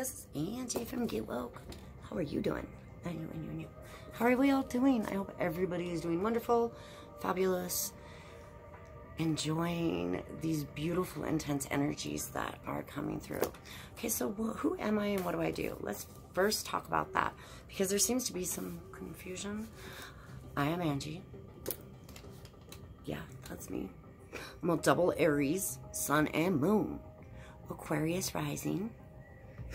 This is Angie from Get Woke. How are you doing? I know, I know, I know. How are we all doing? I hope everybody is doing wonderful, fabulous, enjoying these beautiful, intense energies that are coming through. Okay, so who am I and what do I do? Let's first talk about that because there seems to be some confusion. I am Angie. Yeah, that's me. I'm a double Aries, Sun and Moon. Aquarius rising.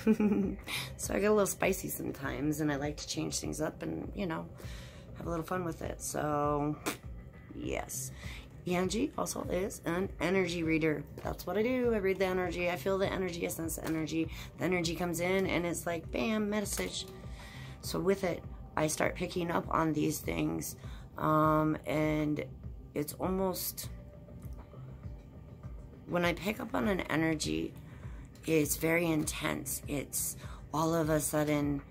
so I get a little spicy sometimes and I like to change things up and, you know, have a little fun with it. So, yes. Angie also is an energy reader. That's what I do. I read the energy. I feel the energy. I sense the energy. The energy comes in and it's like, bam, message. So with it, I start picking up on these things. Um, and it's almost, when I pick up on an energy, it's very intense. It's all of a sudden,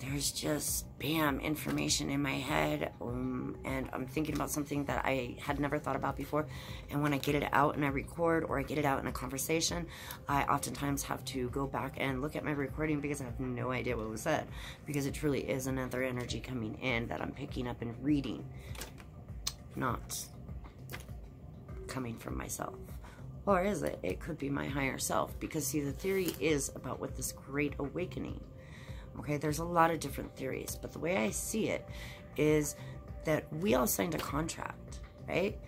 there's just bam, information in my head. Um, and I'm thinking about something that I had never thought about before. And when I get it out and I record or I get it out in a conversation, I oftentimes have to go back and look at my recording because I have no idea what was said. Because it truly is another energy coming in that I'm picking up and reading, not coming from myself. Or is it? It could be my higher self. Because, see, the theory is about what this great awakening. Okay, there's a lot of different theories. But the way I see it is that we all signed a contract, right?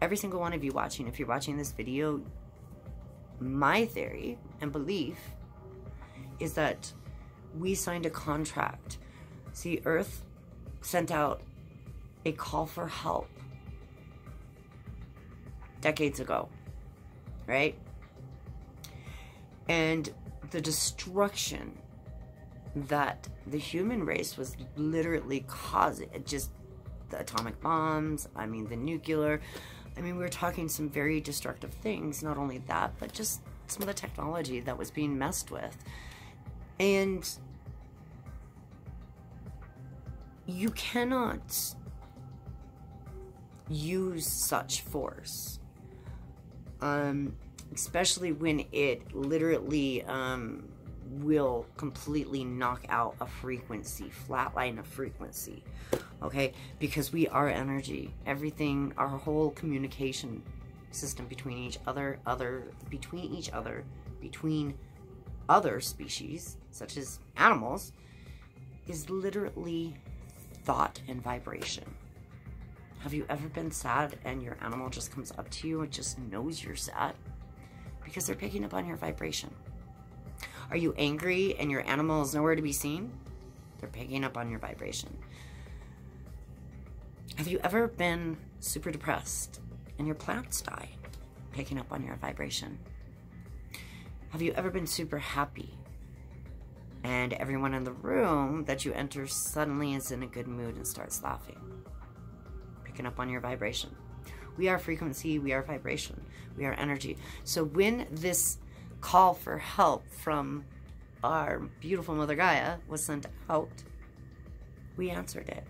Every single one of you watching, if you're watching this video, my theory and belief is that we signed a contract. See, Earth sent out a call for help decades ago right? And the destruction that the human race was literally causing, just the atomic bombs, I mean, the nuclear. I mean, we were talking some very destructive things. Not only that, but just some of the technology that was being messed with. And you cannot use such force um, especially when it literally um, will completely knock out a frequency, flatline a frequency, okay? Because we are energy. Everything, our whole communication system between each other, other, between each other, between other species, such as animals, is literally thought and vibration. Have you ever been sad and your animal just comes up to you and just knows you're sad? Because they're picking up on your vibration. Are you angry and your animal is nowhere to be seen? They're picking up on your vibration. Have you ever been super depressed and your plants die? Picking up on your vibration. Have you ever been super happy and everyone in the room that you enter suddenly is in a good mood and starts laughing? Picking up on your vibration. We are frequency, we are vibration, we are energy. So when this call for help from our beautiful Mother Gaia was sent out, we answered it.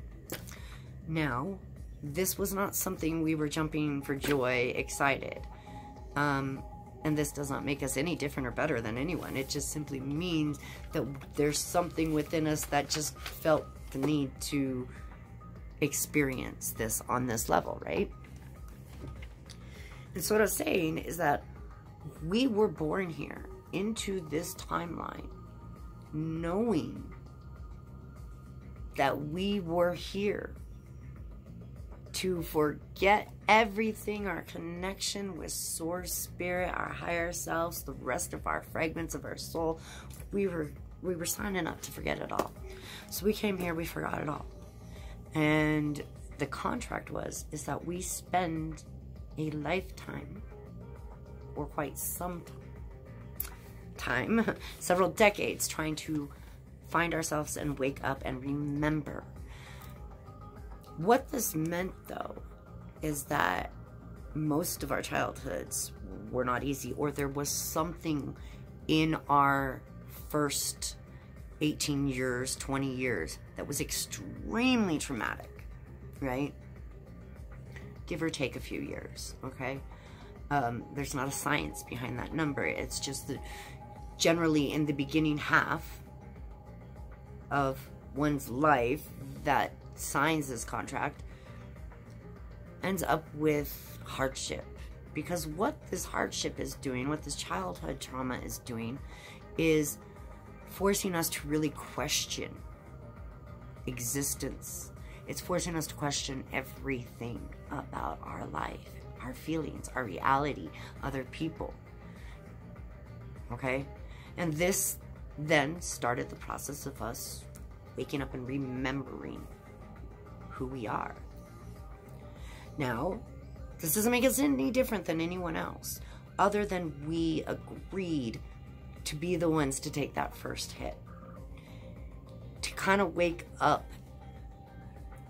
Now, this was not something we were jumping for joy, excited. Um, and this does not make us any different or better than anyone. It just simply means that there's something within us that just felt the need to experience this on this level, right? And so what I was saying is that we were born here into this timeline knowing that we were here to forget everything, our connection with source spirit, our higher selves, the rest of our fragments of our soul. We were we were signing up to forget it all. So we came here, we forgot it all. And the contract was, is that we spend a lifetime or quite some time, several decades trying to find ourselves and wake up and remember. What this meant though, is that most of our childhoods were not easy or there was something in our first 18 years, 20 years, that was extremely traumatic, right? Give or take a few years, okay? Um, there's not a science behind that number. It's just that generally in the beginning half of one's life that signs this contract ends up with hardship. Because what this hardship is doing, what this childhood trauma is doing, is forcing us to really question existence. It's forcing us to question everything about our life, our feelings, our reality, other people. Okay? And this then started the process of us waking up and remembering who we are. Now, this doesn't make us any different than anyone else, other than we agreed to be the ones to take that first hit. To kind of wake up.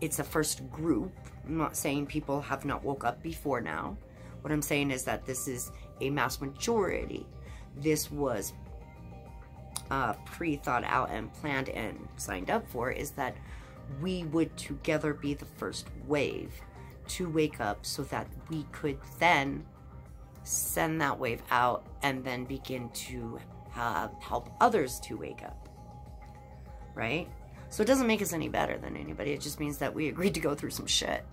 It's the first group. I'm not saying people have not woke up before now. What I'm saying is that this is a mass majority. This was uh, pre-thought out and planned and signed up for is that we would together be the first wave to wake up so that we could then send that wave out and then begin to uh, help others to wake up. Right? So it doesn't make us any better than anybody. It just means that we agreed to go through some shit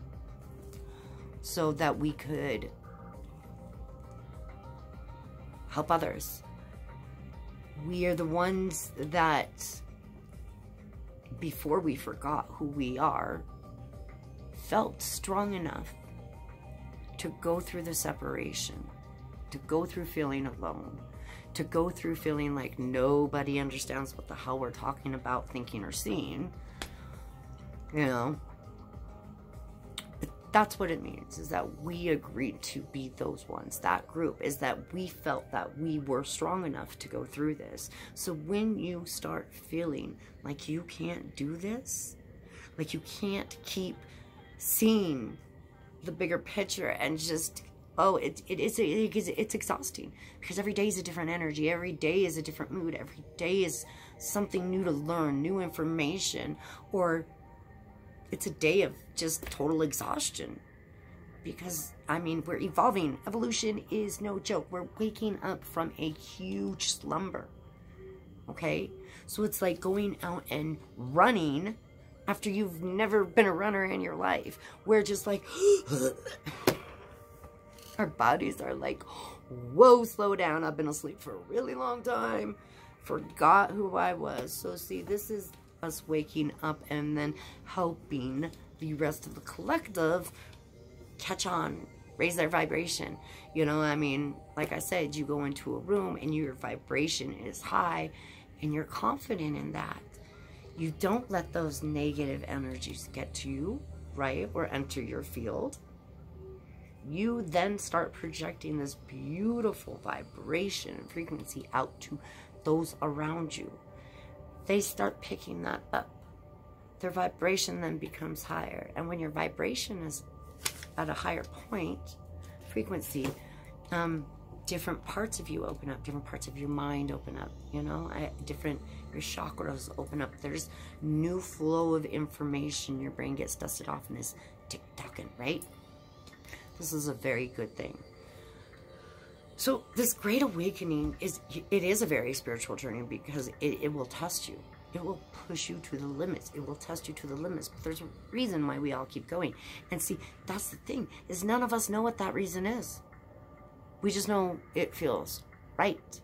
so that we could help others. We are the ones that, before we forgot who we are, felt strong enough to go through the separation, to go through feeling alone, to go through feeling like nobody understands what the hell we're talking about, thinking, or seeing. You know? That's what it means, is that we agreed to be those ones. That group is that we felt that we were strong enough to go through this. So when you start feeling like you can't do this, like you can't keep seeing the bigger picture and just oh it, it is it is it's exhausting. Because every day is a different energy. Every day is a different mood. Every day is something new to learn new information. Or it's a day of just total exhaustion. Because i mean we're evolving. Evolution is no joke. We're waking up from a huge slumber. Okay? So it's like going out and running after you've never been a runner in your life. We're just like, our bodies are like, whoa, slow down. I've been asleep for a really long time. Forgot who I was. So see, this is us waking up and then helping the rest of the collective catch on, raise their vibration. You know, I mean, like I said, you go into a room and your vibration is high and you're confident in that you don't let those negative energies get to you, right? Or enter your field. You then start projecting this beautiful vibration and frequency out to those around you. They start picking that up. Their vibration then becomes higher. And when your vibration is at a higher point, frequency, um, different parts of you open up, different parts of your mind open up, you know, different, your chakras open up. There's new flow of information. Your brain gets dusted off and is tick-tocking, right? This is a very good thing. So this great awakening is, it is a very spiritual journey because it, it will test you. It will push you to the limits. It will test you to the limits. But there's a reason why we all keep going. And see, that's the thing, is none of us know what that reason is. We just know it feels right.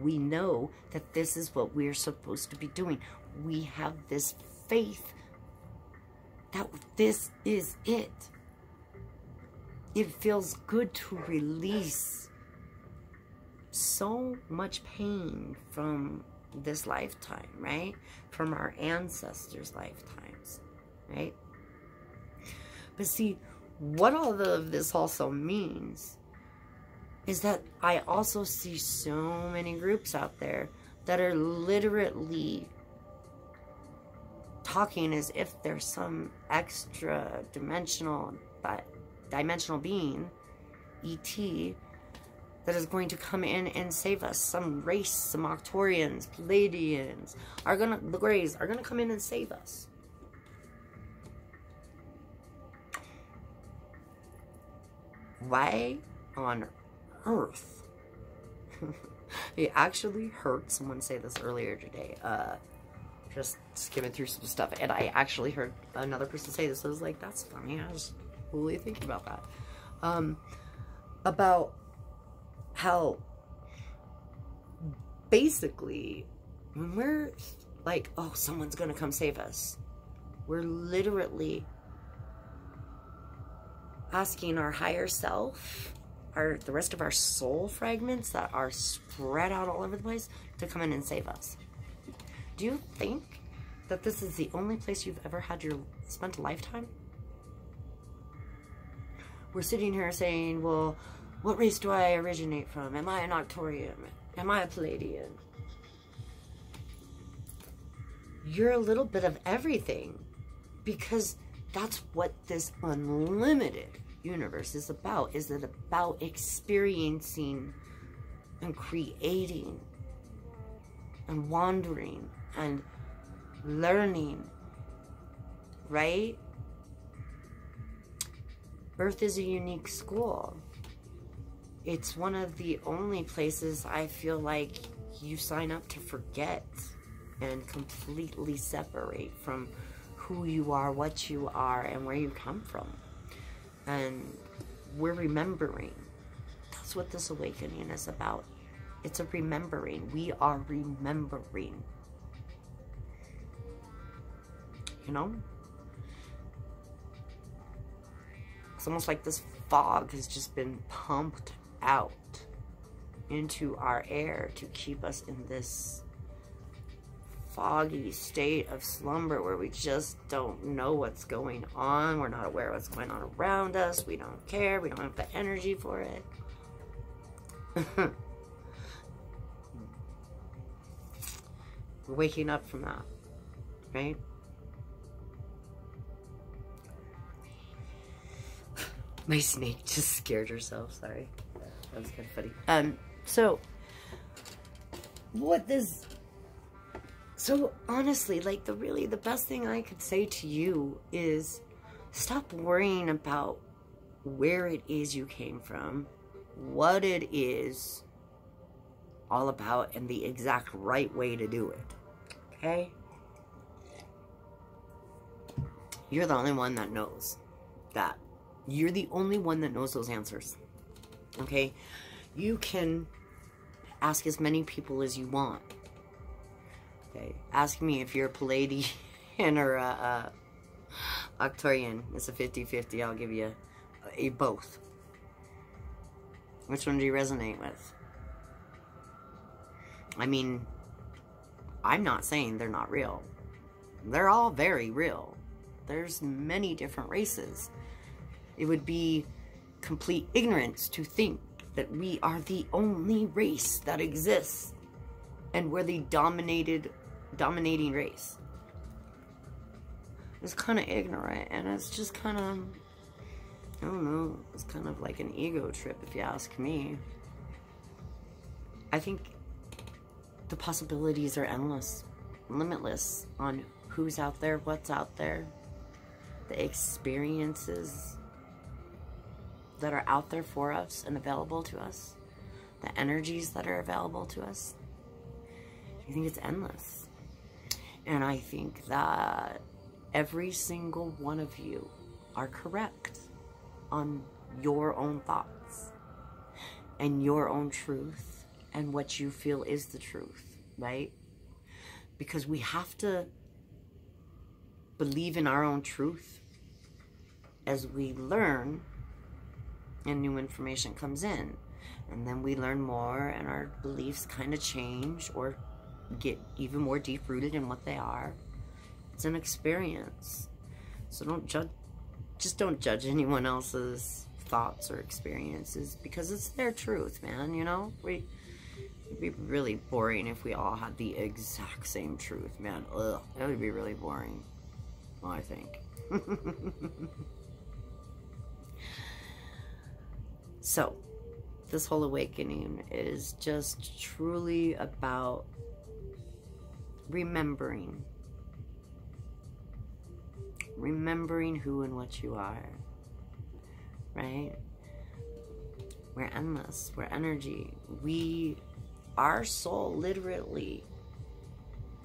We know that this is what we're supposed to be doing. We have this faith that this is it. It feels good to release so much pain from this lifetime, right? From our ancestors' lifetimes, right? But see, what all of this also means is that I also see so many groups out there that are literally talking as if there's some extra dimensional but dimensional being ET that is going to come in and save us. Some race, some Arcturians, Pleiadians are gonna the Greys are gonna come in and save us. Why on earth I actually heard someone say this earlier today. Uh, just skimming through some stuff, and I actually heard another person say this. I was like, "That's funny." I was really thinking about that. Um, about how basically when we're like, "Oh, someone's gonna come save us," we're literally asking our higher self our the rest of our soul fragments that are spread out all over the place to come in and save us. Do you think that this is the only place you've ever had your spent a lifetime? We're sitting here saying, well, what race do I originate from? Am I an Arcturian? Am I a Pleiadian? You're a little bit of everything because that's what this unlimited universe is about. Is it about experiencing and creating and wandering and learning, right? Earth is a unique school. It's one of the only places I feel like you sign up to forget and completely separate from who you are, what you are, and where you come from and we're remembering. That's what this awakening is about. It's a remembering. We are remembering. You know? It's almost like this fog has just been pumped out into our air to keep us in this foggy state of slumber where we just don't know what's going on. We're not aware of what's going on around us. We don't care. We don't have the energy for it. We're waking up from that, right? My snake just scared herself. Sorry. That was kind of funny. Um, so, what this so honestly, like the really the best thing I could say to you is stop worrying about where it is you came from, what it is all about, and the exact right way to do it. Okay? You're the only one that knows that. You're the only one that knows those answers. Okay? You can ask as many people as you want Okay, ask me if you're a Pleiadian or uh, uh, a, a Arcturian. It's a 50-50. I'll give you a, a both. Which one do you resonate with? I mean, I'm not saying they're not real. They're all very real. There's many different races. It would be complete ignorance to think that we are the only race that exists and we're the dominated dominating race. It's kind of ignorant, and it's just kind of, I don't know, it's kind of like an ego trip, if you ask me. I think the possibilities are endless, limitless on who's out there, what's out there, the experiences that are out there for us and available to us, the energies that are available to us. I think it's endless. And I think that every single one of you are correct on your own thoughts and your own truth and what you feel is the truth, right? Because we have to believe in our own truth as we learn and new information comes in. And then we learn more and our beliefs kind of change or get even more deep rooted in what they are. It's an experience. So don't judge, just don't judge anyone else's thoughts or experiences because it's their truth, man, you know? We, it'd be really boring if we all had the exact same truth, man. Ugh, that would be really boring, I think. so, this whole awakening is just truly about remembering. Remembering who and what you are. Right? We're endless. We're energy. We our soul literally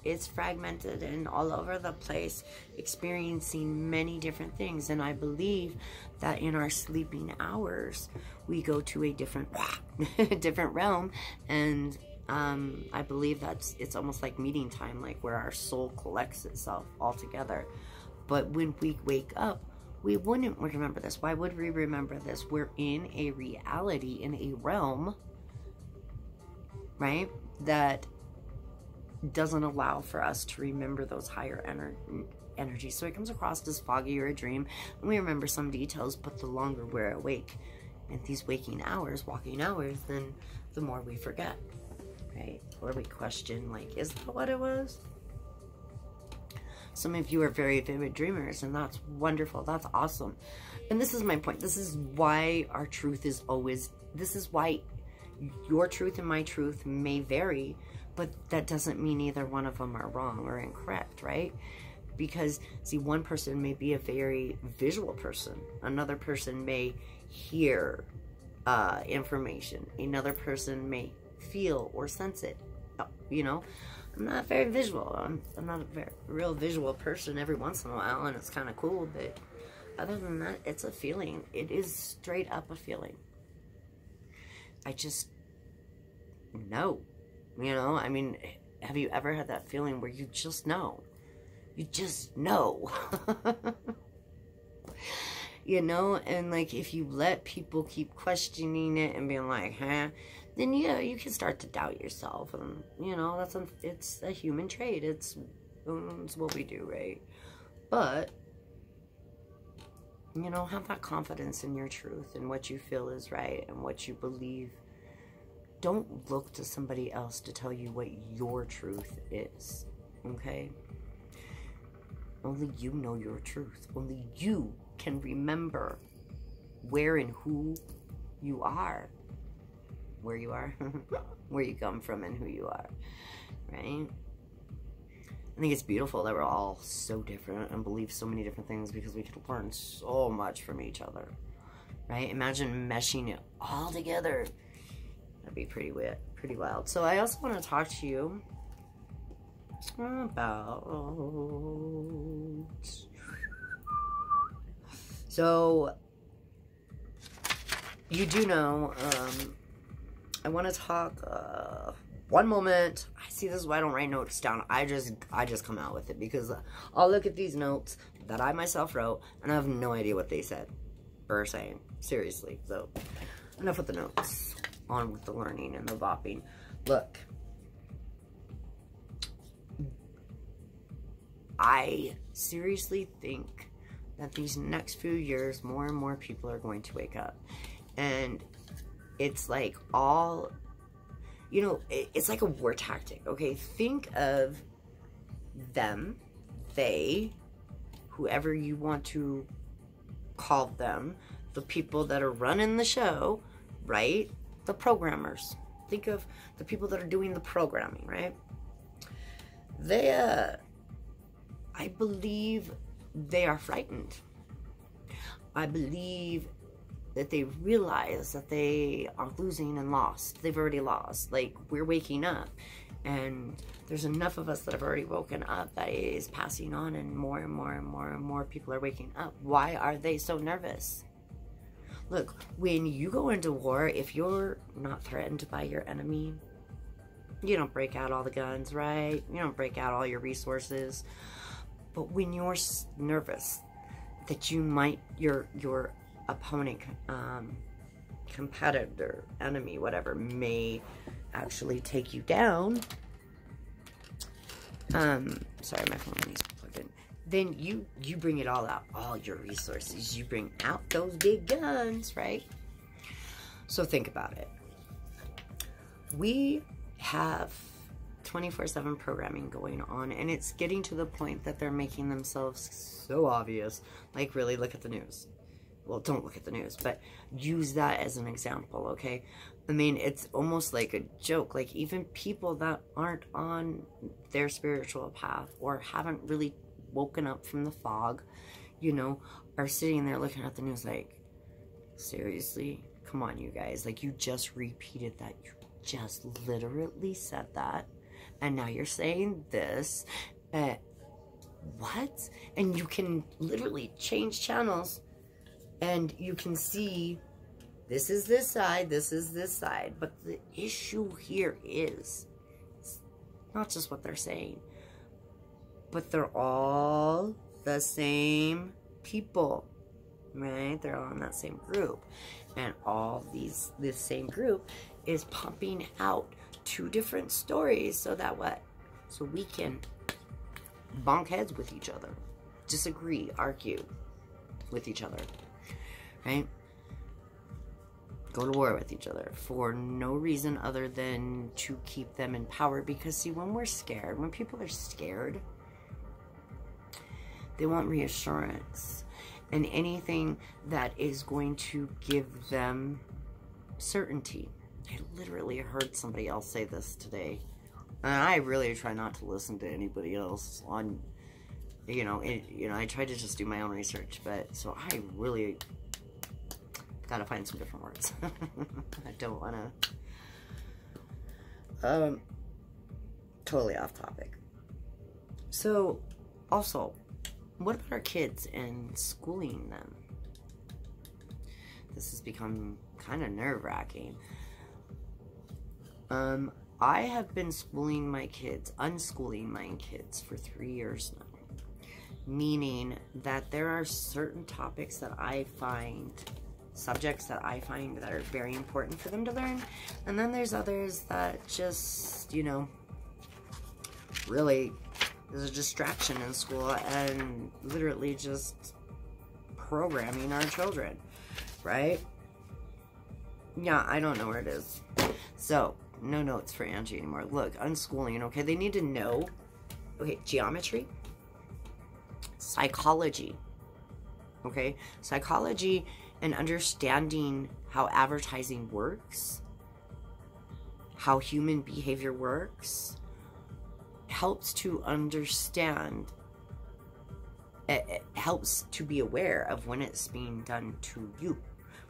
it's fragmented and all over the place experiencing many different things. And i believe that in our sleeping hours we go to a different different realm. And um, i believe that's it's almost like meeting time like where our soul collects itself all together but when we wake up we wouldn't remember this. Why would we remember this? We're in a reality in a realm right? That doesn't allow for us to remember those higher ener- energies. So it comes across as foggy or a dream, and we remember some details, but the longer we're awake in these waking hours, walking hours, then the more we forget, right? Or we question, like, is that what it was? Some of you are very vivid dreamers, and that's wonderful. That's awesome. And this is my point. This is why our truth is always, this is why your truth and my truth may vary but that doesn't mean either one of them are wrong or incorrect, right? Because, see, one person may be a very visual person, another person may hear uh, information, another person may feel or sense it. You know, I'm not very visual. I'm, I'm not a very, real visual person every once in a while, and it's kind of cool, but other than that, it's a feeling. It is straight up a feeling. I just know you know, I mean, have you ever had that feeling where you just know? You just know. you know, and like if you let people keep questioning it and being like, huh, then yeah, you can start to doubt yourself. And, you know, that's a, it's a human trait. It's, it's what we do, right? But, you know, have that confidence in your truth and what you feel is right and what you believe don't look to somebody else to tell you what your truth is. Okay? Only you know your truth. Only you can remember where and who you are. Where you are. where you come from and who you are. Right? I think it's beautiful that we're all so different and believe so many different things because we could learn so much from each other. Right? Imagine meshing it all together That'd be pretty weird, pretty wild. So I also want to talk to you about. So you do know. Um, I want to talk. Uh, one moment. I see this is why I don't write notes down. I just I just come out with it because I'll look at these notes that I myself wrote and I have no idea what they said or saying. Seriously. So enough with the notes on with the learning and the bopping. Look, I seriously think that these next few years, more and more people are going to wake up. And it's like all, you know, it's like a war tactic, okay? Think of them, they, whoever you want to call them, the people that are running the show, right? The programmers. Think of the people that are doing the programming, right? They, uh, I believe they are frightened. I believe that they realize that they are losing and lost. They've already lost. Like, we're waking up. And there's enough of us that have already woken up that is passing on, and more and more and more and more people are waking up. Why are they so nervous? Look, when you go into war, if you're not threatened by your enemy, you don't break out all the guns, right? You don't break out all your resources. But when you're nervous that you might, your, your opponent, um, competitor, enemy, whatever, may actually take you down. Um, sorry, my phone needs then you you bring it all out all your resources. You bring out those big guns right? So think about it. We have 24-7 programming going on and it's getting to the point that they're making themselves so obvious. Like really look at the news. Well don't look at the news but use that as an example okay? I mean it's almost like a joke. Like even people that aren't on their spiritual path or haven't really woken up from the fog, you know, are sitting there looking at the news like, seriously? Come on, you guys. Like, you just repeated that. You just literally said that. And now you're saying this. Uh, what? And you can literally change channels and you can see this is this side, this is this side. But the issue here is not just what they're saying, but they're all the same people, right? They're all in that same group. And all these, this same group is pumping out two different stories so that what? So we can bonk heads with each other, disagree, argue with each other, right? Go to war with each other for no reason other than to keep them in power. Because, see, when we're scared, when people are scared, they want reassurance and anything that is going to give them certainty. I literally heard somebody else say this today. And I really try not to listen to anybody else on, you know, it, you know, I try to just do my own research, but so I really gotta find some different words. I don't wanna, um, totally off topic. So, also, what about our kids and schooling them? This has become kind of nerve wracking. Um, I have been schooling my kids, unschooling my kids for three years now. Meaning that there are certain topics that I find, subjects that I find that are very important for them to learn. And then there's others that just, you know, really is a distraction in school and literally just programming our children, right? Yeah, I don't know where it is. So, no notes for Angie anymore. Look, unschooling, okay? They need to know, okay, geometry, psychology, okay? Psychology and understanding how advertising works, how human behavior works, helps to understand it, helps to be aware of when it's being done to you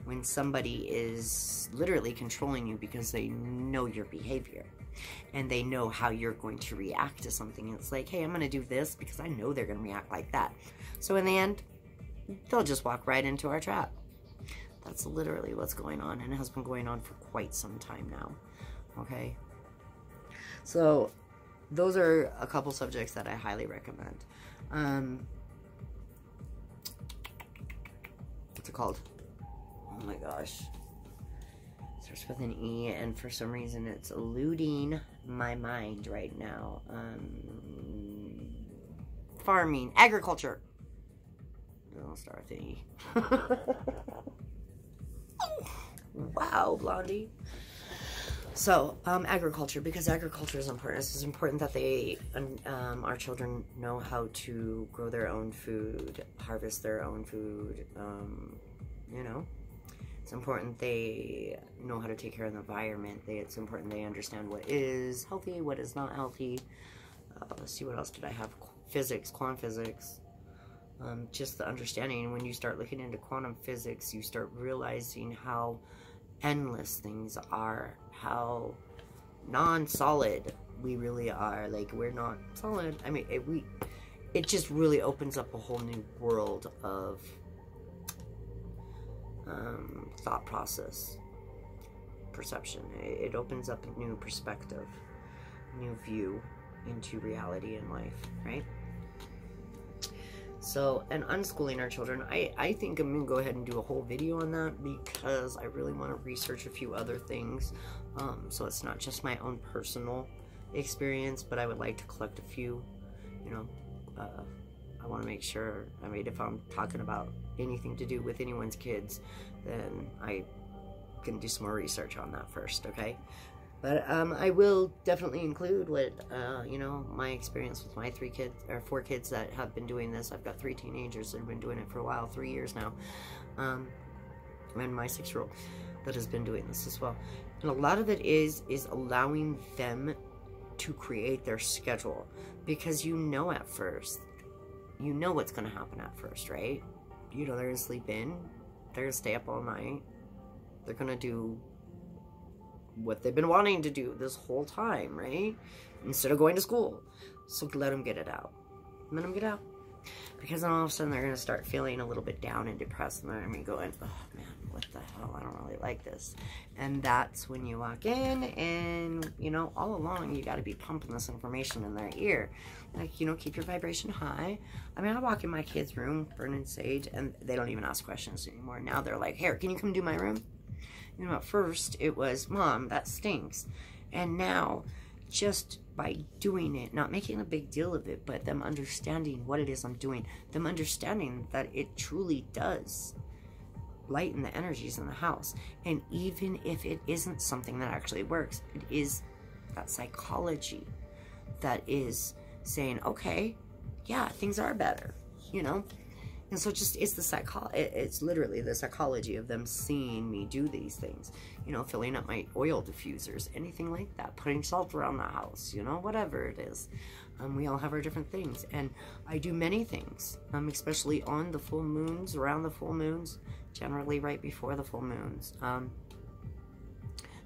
when somebody is literally controlling you because they know your behavior and they know how you're going to react to something. It's like, hey, I'm going to do this because I know they're going to react like that. So in the end, they'll just walk right into our trap. That's literally what's going on and it has been going on for quite some time now. Okay? So those are a couple subjects that I highly recommend. Um, what's it called? Oh my gosh. It starts with an E, and for some reason it's eluding my mind right now. Um, farming, agriculture. I'll start with an E. wow, Blondie. So, um, agriculture, because agriculture is important. It's important that they, um, our children know how to grow their own food, harvest their own food, um, you know. It's important they know how to take care of the environment. They, it's important they understand what is healthy, what is not healthy. Uh, let's see, what else did I have? Physics, quantum physics. Um, just the understanding. When you start looking into quantum physics, you start realizing how endless things are how non-solid we really are. Like we're not solid. I mean, it, we it just really opens up a whole new world of um, thought process, perception. It, it opens up a new perspective, new view into reality and life, right? So, and unschooling our children, I, I think I'm going to go ahead and do a whole video on that because I really want to research a few other things. Um, so it's not just my own personal experience, but I would like to collect a few, you know, uh, I want to make sure, I mean, if I'm talking about anything to do with anyone's kids, then I can do some more research on that first, okay? But um, I will definitely include what, uh, you know, my experience with my three kids, or four kids that have been doing this. I've got three teenagers that have been doing it for a while, three years now. Um, and my six-year-old that has been doing this as well. And a lot of it is, is allowing them to create their schedule. Because you know at first, you know what's going to happen at first, right? You know they're going to sleep in, they're going to stay up all night, they're going to do what they've been wanting to do this whole time, right? Instead of going to school. So let them get it out. Let them get out. Because then all of a sudden they're going to start feeling a little bit down and depressed. And they're going to be going, oh man, what the hell? I don't really like this. And that's when you walk in and, you know, all along you got to be pumping this information in their ear. Like, you know, keep your vibration high. I mean, I walk in my kid's room, burning sage, and they don't even ask questions anymore. Now they're like, here, can you come do my room? You know, at first it was, Mom, that stinks. And now, just by doing it, not making a big deal of it, but them understanding what it is I'm doing, them understanding that it truly does lighten the energies in the house. And even if it isn't something that actually works, it is that psychology that is saying, okay, yeah, things are better, you know? And so just, it's the psycho, it's literally the psychology of them seeing me do these things, you know, filling up my oil diffusers, anything like that, putting salt around the house, you know, whatever it is. Um, we all have our different things. And I do many things, um, especially on the full moons, around the full moons, generally right before the full moons, um,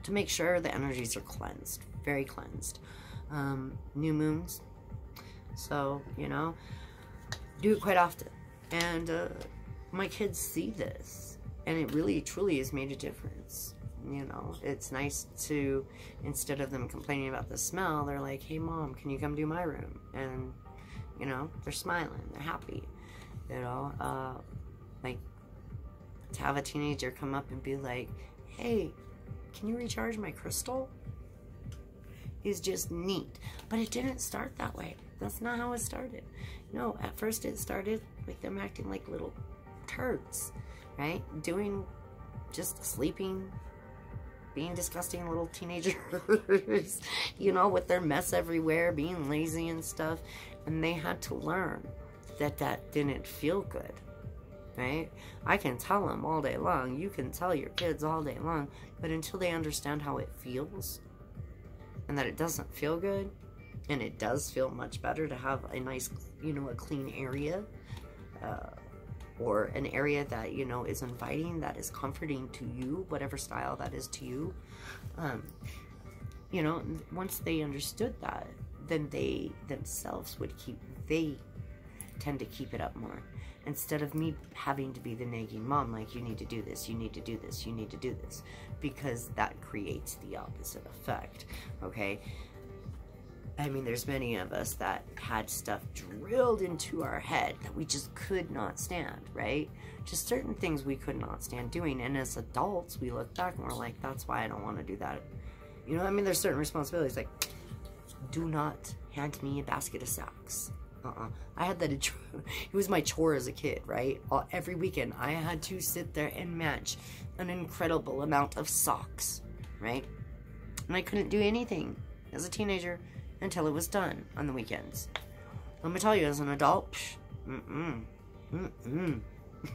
to make sure the energies are cleansed, very cleansed. Um, new moons. So, you know, do it quite often. And uh, my kids see this, and it really, truly has made a difference. You know, it's nice to, instead of them complaining about the smell, they're like, hey, mom, can you come do my room? And, you know, they're smiling, they're happy. You know, uh, like, to have a teenager come up and be like, hey, can you recharge my crystal? Is just neat. But it didn't start that way. That's not how it started. No, at first it started with them acting like little turds, right? Doing, just sleeping, being disgusting little teenagers, you know, with their mess everywhere, being lazy and stuff. And they had to learn that that didn't feel good, right? I can tell them all day long. You can tell your kids all day long. But until they understand how it feels and that it doesn't feel good, and it does feel much better to have a nice, you know, a clean area. Uh, or an area that you know is inviting that is comforting to you whatever style that is to you um, you know once they understood that then they themselves would keep they tend to keep it up more. Instead of me having to be the nagging mom like you need to do this you need to do this you need to do this because that creates the opposite effect okay I mean, there's many of us that had stuff drilled into our head that we just could not stand, right? Just certain things we could not stand doing. And as adults, we look back and we're like, that's why I don't want to do that. You know, I mean, there's certain responsibilities like, do not hand me a basket of socks. Uh-uh. I had that, it was my chore as a kid, right? Every weekend, I had to sit there and match an incredible amount of socks, right? And I couldn't do anything as a teenager until it was done on the weekends. Let me tell you, as an adult, mm-mm, mm-mm.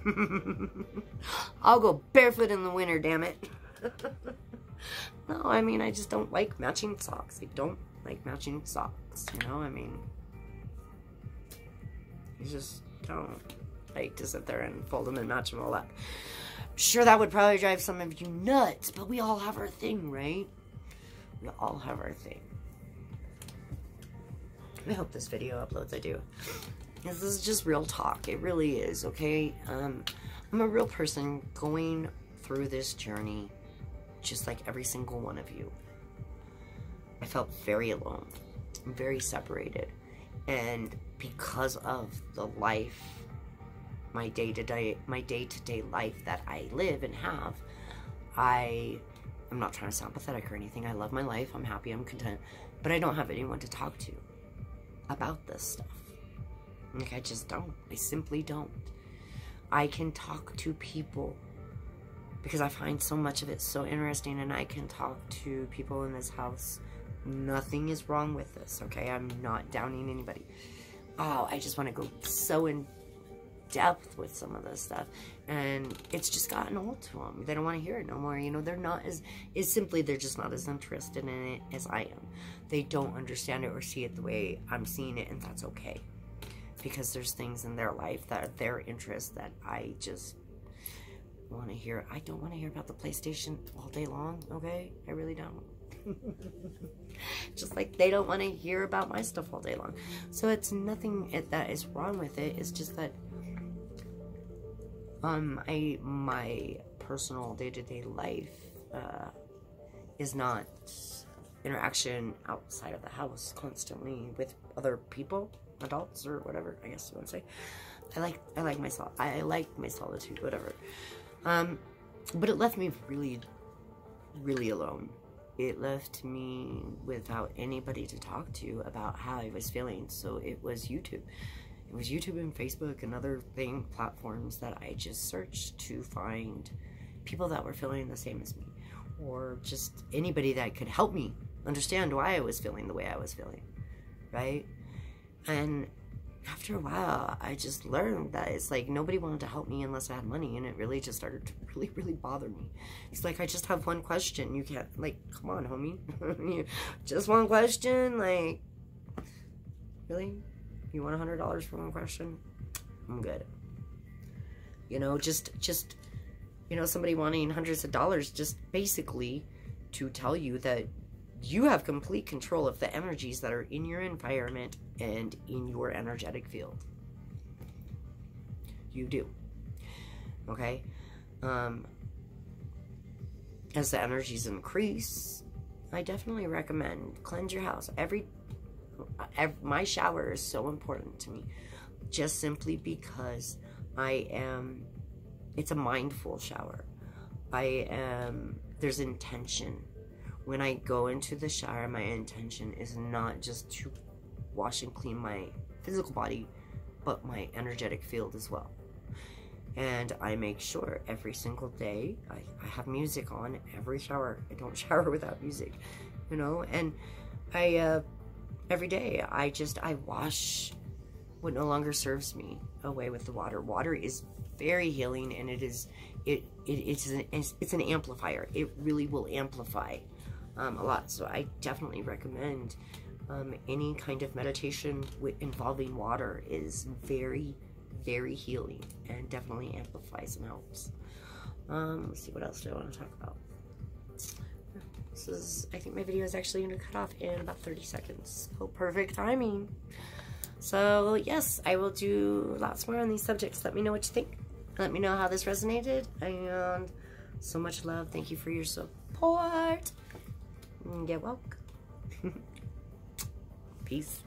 I'll go barefoot in the winter, damn it. no, I mean, I just don't like matching socks. I don't like matching socks, you know? I mean, you just don't like to sit there and fold them and match them all up. Sure, that would probably drive some of you nuts, but we all have our thing, right? We all have our thing. I hope this video uploads, I do. This is just real talk. It really is, okay? Um, I'm a real person going through this journey just like every single one of you. I felt very alone, very separated. And because of the life, my day-to-day, -day, my day-to-day -day life that I live and have, I, I'm not trying to sound pathetic or anything. I love my life. I'm happy. I'm content. But I don't have anyone to talk to about this stuff. Like, I just don't. I simply don't. I can talk to people because I find so much of it so interesting and I can talk to people in this house. Nothing is wrong with this, okay? I'm not downing anybody. Oh, I just want to go so in depth with some of this stuff and it's just gotten old to them they don't want to hear it no more you know they're not as is simply they're just not as interested in it as i am they don't understand it or see it the way i'm seeing it and that's okay because there's things in their life that are their interest that i just want to hear. I don't want to hear about the PlayStation all day long. Okay, I really don't. just like they don't want to hear about my stuff all day long. So it's nothing that is wrong with it. It's just that um I my personal day to day life uh, is not interaction outside of the house constantly with other people, adults or whatever. I guess you want to say. I like I like myself. I like my solitude, whatever. Um, but it left me really, really alone. It left me without anybody to talk to about how I was feeling. So it was YouTube. It was YouTube and Facebook and other thing platforms that I just searched to find people that were feeling the same as me, or just anybody that could help me understand why I was feeling the way I was feeling, right? And after a while, I just learned that it's like nobody wanted to help me unless I had money, and it really just started to really, really bother me. It's like I just have one question. You can't like, come on, homie, just one question. Like, really? You want a hundred dollars for one question? I'm good. You know, just just you know, somebody wanting hundreds of dollars just basically to tell you that you have complete control of the energies that are in your environment and in your energetic field. You do. Okay? Um, as the energies increase, I definitely recommend cleanse your house. Every my shower is so important to me, just simply because I am. It's a mindful shower. I am. There's intention when I go into the shower, my intention is not just to wash and clean my physical body, but my energetic field as well. And I make sure every single day I, I have music on every shower. I don't shower without music, you know. And I uh, every day I just I wash what no longer serves me away with the water. Water is very healing, and it is it, it it's an it's an amplifier. It really will amplify um, a lot. So I definitely recommend um, any kind of meditation involving water is very, very healing and definitely amplifies and helps. Um, let's see, what else do I want to talk about? This is, I think my video is actually going to cut off in about 30 seconds. So perfect timing. So yes, I will do lots more on these subjects. Let me know what you think. Let me know how this resonated. And so much love. Thank you for your support. Get woke. Peace.